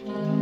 Mm-hmm.